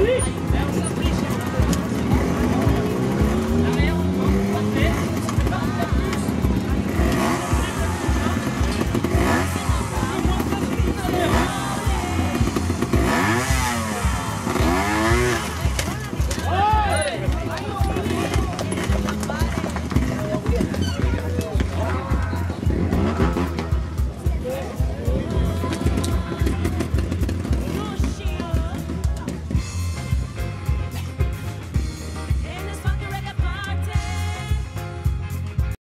Woo!